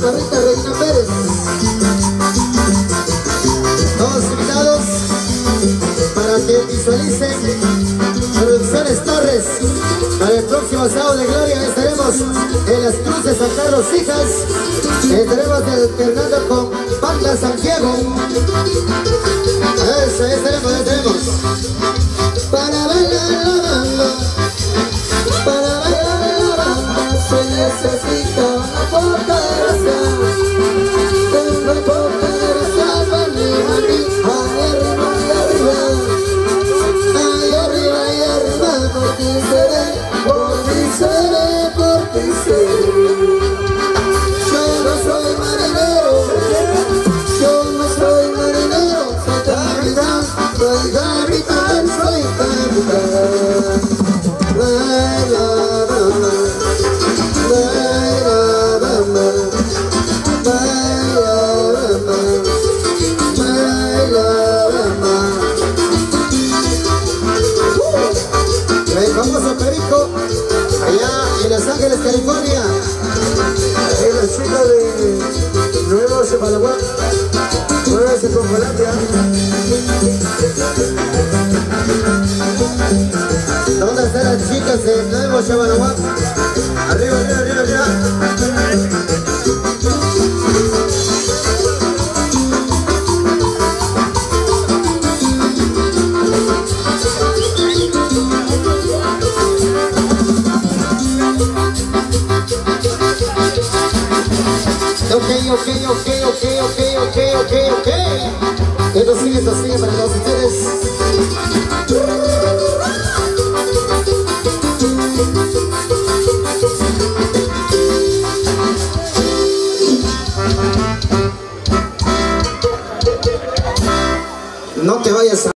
la Reina Pérez. Todos invitados para que visualicen Producciones Torres. Para el próximo sábado de gloria estaremos en las cruces San Carlos Hijas. Estaremos alternando con Panda Santiago. they say. Los Ángeles, California. Es la chica de Nuevo Cepalaguá, Nueva Cepalaguá. ¿Dónde están las chicas de Nuevo Chabanahuac? Arriba, arriba, arriba, arriba. Ok, ok, ok, ok, ok, ok, ok, ok. Esto sigue, esto sigue para todos ustedes. No te vayas a...